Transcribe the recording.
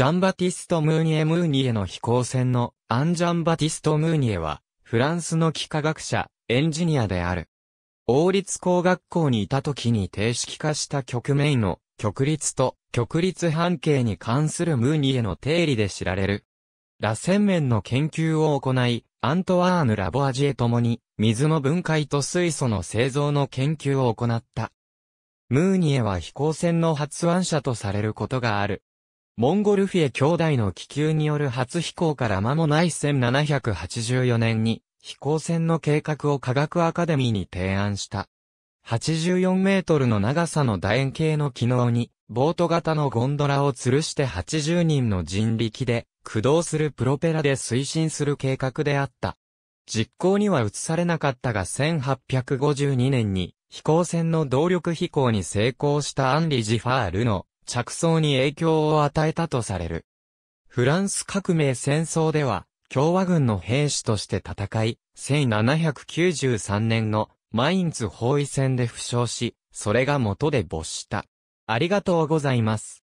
ジャンバティスト・ムーニエ・ムーニエの飛行船のアン・ジャンバティスト・ムーニエは、フランスの幾何学者、エンジニアである。王立工学校にいた時に定式化した局面の極率と極率半径に関するムーニエの定理で知られる。螺旋面の研究を行い、アントワーヌ・ラボアジエともに、水の分解と水素の製造の研究を行った。ムーニエは飛行船の発案者とされることがある。モンゴルフィエ兄弟の気球による初飛行から間もない1784年に、飛行船の計画を科学アカデミーに提案した。84メートルの長さの楕円形の機能に、ボート型のゴンドラを吊るして80人の人力で、駆動するプロペラで推進する計画であった。実行には移されなかったが1852年に飛行船の動力飛行に成功したアンリ・ジファールの着想に影響を与えたとされる。フランス革命戦争では共和軍の兵士として戦い、1793年のマインツ包囲戦で負傷し、それが元で没した。ありがとうございます。